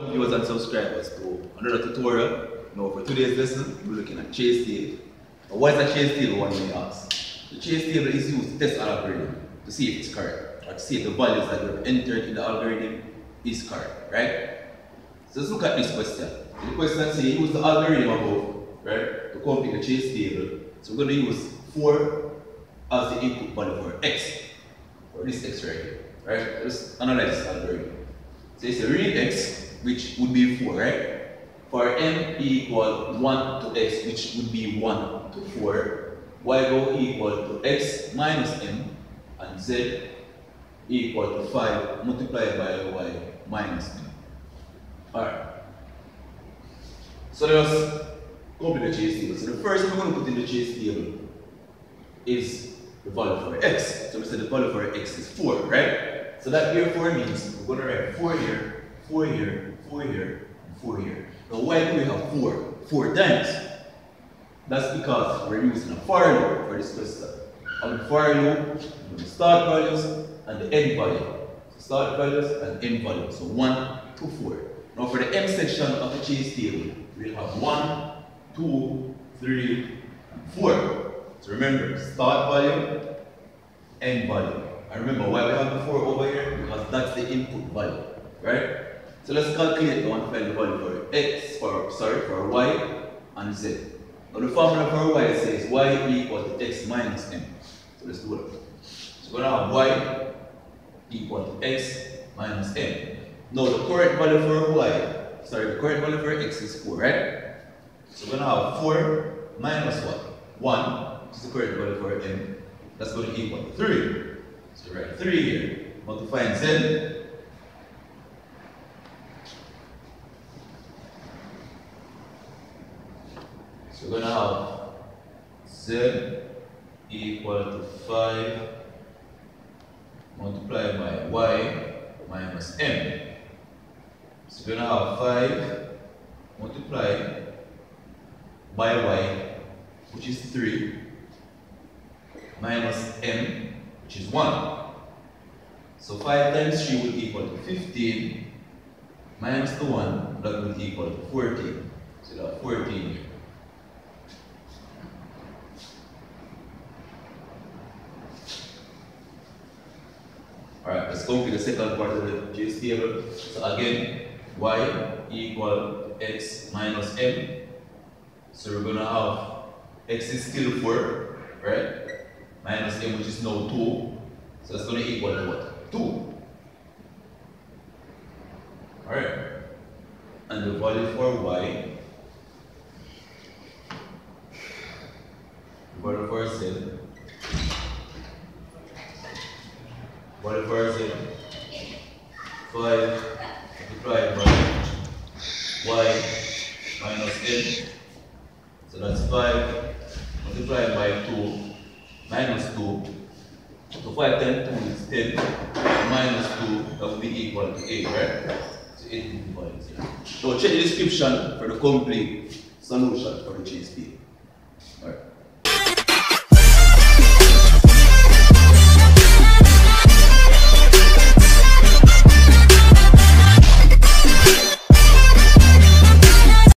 viewers and subscribers to another tutorial. Now for today's lesson, we're looking at trace table. Now, what is a trace table, one may ask? The trace table is used to test an algorithm to see if it's correct, or to see if the values that you have entered in the algorithm is correct, right? So let's look at this question. The question says use the algorithm above, right, to complete the trace table. So we're going to use 4 as the input value for x, for this x right here, right? Let's analyze this algorithm. So it's a real x, which would be 4, right? For m equal 1 to x, which would be 1 to 4, y go equal to x minus m, and z equal to 5 multiplied by y minus m. Alright. So let us complete the trace table. So the first thing we're going to put in the trace table is the value for x. So we said the value for x is 4, right? So that therefore means we're going to write 4 here, 4 here, 4 here, 4 here. Now why do we have 4? 4 times. That's because we're using a for loop for this question. On the for loop, the start values and the end value. So start values and end value. So 1 to 4. Now for the m section of the trace table, we'll have 1, 2, 3, 4. So remember, start value, end value. And remember why we have the 4 over here? Because that's the input value, right? So let's calculate the one find the value for x, for sorry, for y and z. Now the formula for y says y equals to x minus m. So let's do it. So we're gonna have y equal to x minus m. Now the correct value for y, sorry, the correct value for x is 4, right? So we're gonna have 4 minus what? 1, which is the correct value for m. That's going to equal to 3. So we write 3 here. Multiplying z. So we're going to have z equal to 5 multiplied by y minus m. So we're going to have 5 multiplied by y, which is 3, minus m, which is 1. So 5 times 3 will equal to 15, minus the 1, that will equal to 14. So have 14 here. Alright, let's go to the second part of the trace table. So again, y equal x minus m. So we're gonna have x is still 4, right? Minus m which is now 2. So it's gonna equal to what? 2. Alright. And the value for y value for z for z 5 multiplied by y minus n so that's 5 multiplied by 2 minus 2. So 5 times 2 is 10 minus 2 that will be equal to 8, right? So 8 divided 0. So check the description for the complete solution for the trace table.